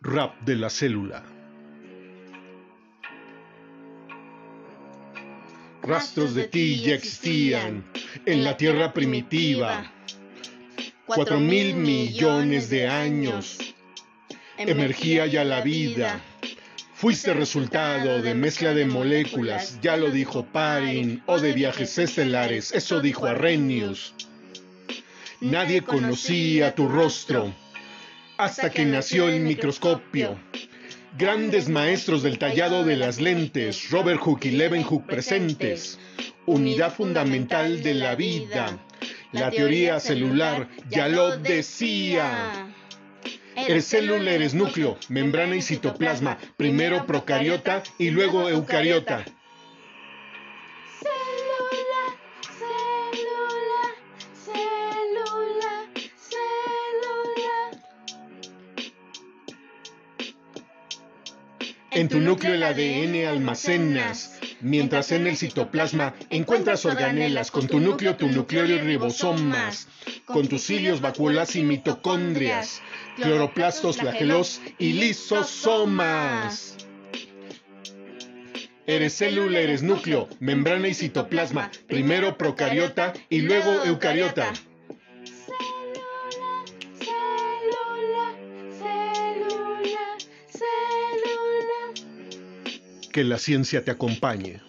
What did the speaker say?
Rap de la célula. Rastros de ti ya existían en la tierra primitiva. Cuatro mil millones de años emergía ya la vida. Fuiste resultado de mezcla de moléculas, ya lo dijo Parin, o de viajes estelares, eso dijo Arrhenius. Nadie conocía tu rostro hasta que nació el microscopio. Grandes maestros del tallado de las lentes, Robert Hooke y Leeuwenhoek presentes. Unidad fundamental de la vida. La teoría celular ya lo decía. Eres célula, eres núcleo, membrana y citoplasma. Primero procariota y luego eucariota. En tu núcleo el ADN almacenas, mientras en el citoplasma encuentras organelas, con tu núcleo tu núcleo y ribosomas, con tus cilios, vacuolas y mitocondrias, cloroplastos, flagelos y lisosomas. Eres célula, eres núcleo, membrana y citoplasma, primero procariota y luego eucariota. Que la ciencia te acompañe.